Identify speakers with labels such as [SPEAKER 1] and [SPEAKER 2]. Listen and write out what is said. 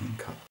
[SPEAKER 1] and cut.